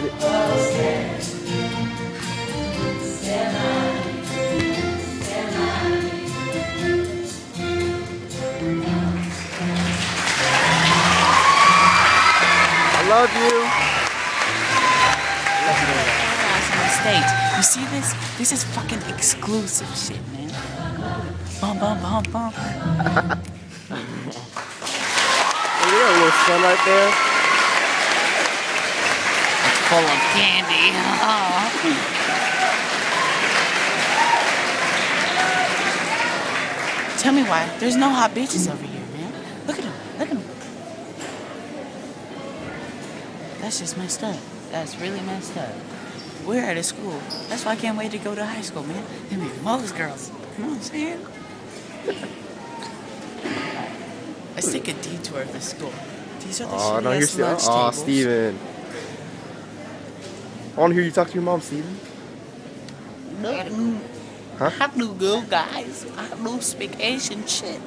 get it. Oh, love you. States. You see this? This is fucking exclusive shit, man. Bum bum bum bum. we got a little sunlight there. It's full of candy. Oh. Tell me why. There's no hot bitches over here, man. Look at them. Look at them. That's just messed up. That's really messed up. We're at a school. That's why I can't wait to go to high school, man. There be most girls. You know what I'm saying? Let's take a detour of the school. These are the Oh, no, shitty you're ass still. Oh, tables. Steven. I want to hear you talk to your mom, Steven. No, Huh? I do good, guys. I do speak Asian shit.